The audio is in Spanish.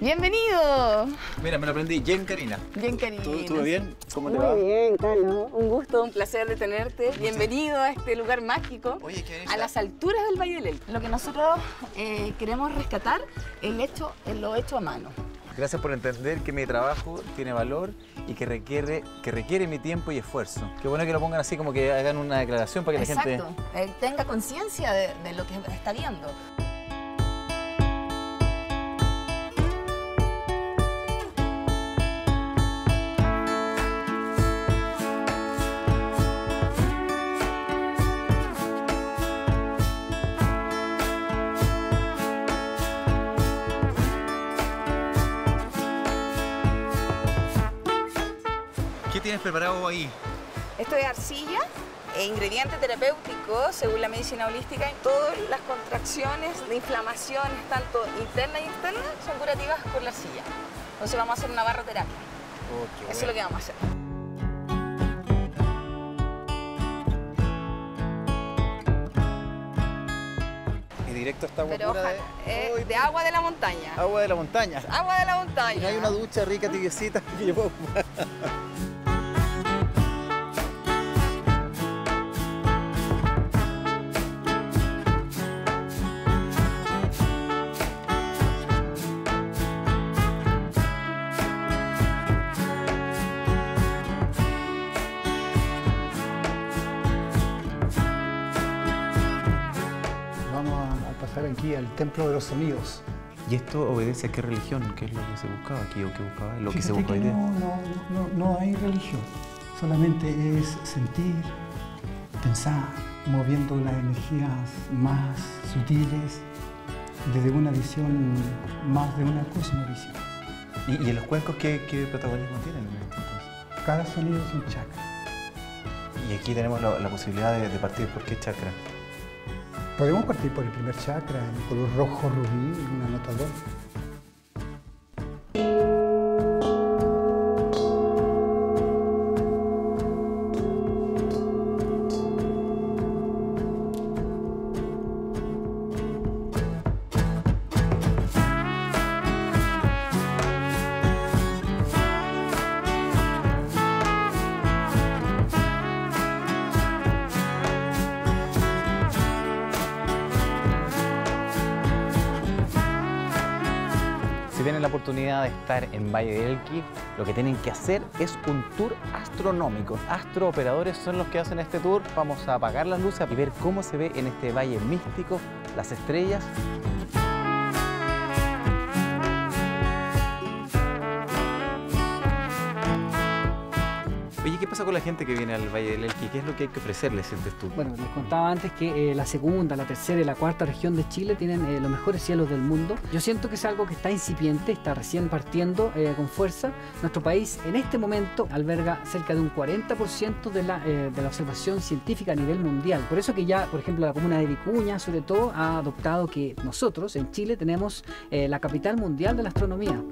Bienvenido. Mira, me lo aprendí. Jen Karina. Bien, cariño. ¿Tú estuvo bien? ¿Cómo te Muy va? bien, Carlos. Un gusto, un placer de tenerte. Bienvenido a este lugar mágico. Oye, ¿qué a las alturas del Valle del Elqui. Lo que nosotros eh, queremos rescatar, el hecho, lo hecho a mano. Gracias por entender que mi trabajo tiene valor y que requiere, que requiere mi tiempo y esfuerzo. Qué bueno que lo pongan así como que hagan una declaración para que la gente... Exacto. Eh, tenga conciencia de, de lo que está viendo. ¿Qué tienes preparado ahí? Esto es arcilla, e ingrediente terapéutico según la medicina holística. Todas las contracciones de inflamaciones, tanto internas y externas, son curativas por la arcilla. Entonces vamos a hacer una barroterapia. Oh, Eso es lo que vamos a hacer. Y directo a esta Pero ojalá, de... eh, de agua de la montaña. Agua de la montaña. Agua de la Y montaña. no hay una ducha rica, tibiecita que yo puedo pasar aquí al Templo de los Sonidos. ¿Y esto obedece a qué religión? ¿Qué es lo que se buscaba aquí o qué buscaba? Lo que se Fíjate busca hoy que no, no, no, no hay religión, solamente es sentir, pensar, moviendo las energías más sutiles desde una visión más de una cosmovisión. ¿Y, y en los cuencos qué, qué protagonismo tienen en esto entonces? Cada sonido es un chakra. Y aquí tenemos la, la posibilidad de, de partir por qué chakra. Podemos partir por el primer chakra, en color rojo rubí, en una nota 2. Tienen la oportunidad de estar en Valle del Elqui, lo que tienen que hacer es un tour astronómico. Astrooperadores son los que hacen este tour. Vamos a apagar las luces y ver cómo se ve en este valle místico las estrellas. Oye, ¿qué pasa con la gente que viene al Valle del Elqui? ¿Qué es lo que hay que ofrecerles, sientes tú? Bueno, les contaba antes que eh, la segunda, la tercera y la cuarta región de Chile tienen eh, los mejores cielos del mundo. Yo siento que es algo que está incipiente, está recién partiendo eh, con fuerza. Nuestro país en este momento alberga cerca de un 40% de la, eh, de la observación científica a nivel mundial. Por eso que ya, por ejemplo, la comuna de Vicuña, sobre todo, ha adoptado que nosotros en Chile tenemos eh, la capital mundial de la astronomía.